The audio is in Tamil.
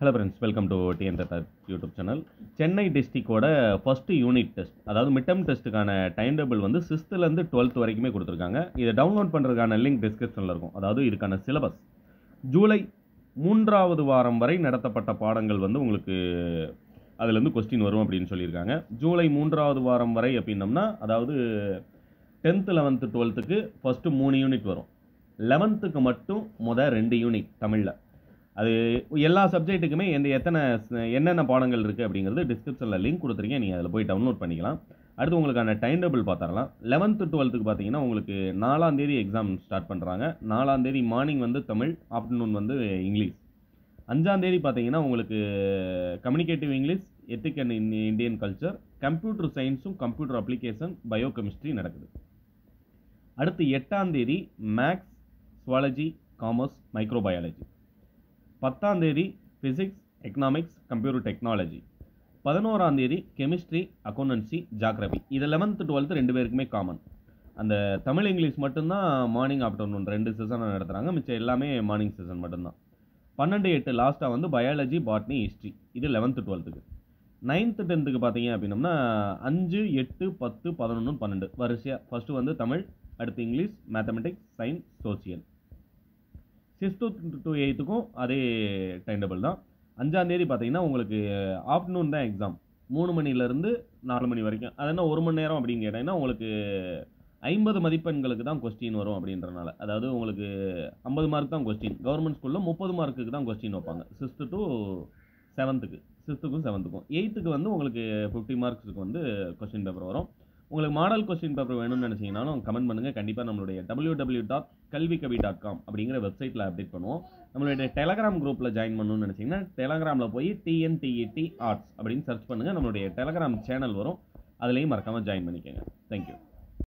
Hello friends welcome to TN YouTube channel Chennai டிஸ்ட்ரிக்டோட first unit test அதாவது மிட்டம் டெஸ்ட்டுக்கான டைம் டேபிள் வந்து சிக்ஸ்த்துலேருந்து டுவெல்த் வரைக்குமே கொடுத்துருக்காங்க. இதை டவுன்லோட் பண்ணுறதுக்கான லிங்க் டிஸ்கிரிப்ஷனில் இருக்கும். அதாவது இதுக்கான சிலபஸ் ஜூலை மூன்றாவது வாரம் வரை நடத்தப்பட்ட பாடங்கள் வந்து உங்களுக்கு அதுலேருந்து கொஸ்டின் வரும் அப்படின்னு சொல்லியிருக்காங்க. ஜூலை மூன்றாவது வாரம் வரை அப்படின்னம்னா அதாவது டென்த்து லெவன்த்து டுவெல்த்துக்கு ஃபஸ்ட்டு மூணு யூனிட் வரும். லெவன்த்துக்கு மட்டும் முத ரெண்டு யூனிட் தமிழில். அது எல்லா சப்ஜெக்ட்டுக்குமே எந்த எத்தனை என்னென்ன பாடங்கள் இருக்குது அப்படிங்கிறது டிஸ்கிரிப்ஷனில் லிங்க் கொடுத்துருக்கேன். நீங்கள் அதில் போய் டவுன்லோட் பண்ணிக்கலாம். அடுத்து உங்களுக்கான டைம் டேபிள் பார்த்தரலாம் லெவன்த்து டுவெல்த்துக்கு பார்த்தீங்கன்னா உங்களுக்கு நாலாம் தேதி எக்ஸாம் ஸ்டார்ட் பண்ணுறாங்க நாலாம் தேதி மார்னிங் வந்து தமிழ் ஆஃப்டர்நூன் வந்து இங்கிலீஷ். அஞ்சாம் தேதி பார்த்தீங்கன்னா உங்களுக்கு communicative English ethic and Indian culture computer சயின்ஸும் computer application bio chemistry நடக்குது. அடுத்து எட்டாம் தேதி மேக்ஸ் சுவாலஜி காமர்ஸ் மைக்ரோபயாலஜி பத்தாம் தேதி ஃபிசிக்ஸ் எக்கனாமிக்ஸ் கம்ப்யூட்டர் டெக்னாலஜி பதினோராம் தேதி கெமிஸ்ட்ரி அக்கௌண்டன்சி ஜாக்ரபி இது லெவன்த்து டுவெல்த்து ரெண்டு பேருக்குமே காமன் அந்த தமிழ் இங்கிலீஷ் மட்டும்தான் மார்னிங் ஆஃப்டர்நூன் ரெண்டு செஷன் நடத்துகிறாங்க மிச்சம் எல்லாமே மார்னிங் செஷன் மட்டும்தான். பன்னெண்டு எட்டு லாஸ்ட்டாக வந்து பயாலஜி பாட்னி ஹிஸ்ட்ரி இது லெவன்த்து டுவெல்த்துக்கு நைன்த்து டென்த்துக்கு பார்த்தீங்க அப்படின்னம்னா அஞ்சு எட்டு பத்து பதினொன்று பன்னெண்டு. வரிசையாக ஃபஸ்ட்டு வந்து தமிழ் அடுத்து English mathematics science social six to எயித்துக்கும் அதே டைம் டேபிள் தான் அஞ்சாந்தேதி பார்த்தீங்கன்னா உங்களுக்கு ஆஃப்டர்நூன் தான் எக்ஸாம் மூணு மணிலேருந்து நாலு மணி வரைக்கும். அது என்ன ஒரு மணி நேரம் அப்படின்னு கேட்டிங்கன்னா உங்களுக்கு ஐம்பது மதிப்பெண்களுக்கு தான் கொஸ்டின் வரும் அப்படின்றனால. அதாவது உங்களுக்கு ஐம்பது மார்க் தான் கொஸ்டின் கவர்மெண்ட் ஸ்கூலில் முப்பது மார்க்குக்கு தான் கொஸ்டின் வைப்பாங்க. சிக்ஸ்த்து டு செவன்த்துக்கு சிக்ஸ்த்துக்கும் செவன்த்துக்கும் எயித்துக்கு வந்து உங்களுக்கு ஃபிஃப்டி மார்க்ஸுக்கு வந்து கொஸ்டின் பேப்பர் வரும். உங்களுக்கு மாடல் கொஸ்டின் பேப்பர் வேணும்னு நினச்சிங்கனாலும் கமெண்ட் பண்ணுங்கள் கண்டிப்பாக நம்மளுடைய டபிள்யூ டபிள்யூ டாட் கல்வி கவி டாட் காம் அப்படிங்கிற வெப்சைட்டில் அப்டேட் பண்ணுவோம். நம்மளுடைய டெலகிராம் குரூப்பில் ஜாயின் பண்ணணும்னு நினச்சிங்கன்னா டெலகிராமில் போய் டிஎன்டிஇடி ஆர்ட்ஸ் அப்படின்னு சர்ச் பண்ணுங்கள் நம்மளுடைய டெலகிராம் சேனல் வரும். அதுலேயும் மறக்காமல் ஜாயின் பண்ணிக்கோங்க. தேங்க்யூ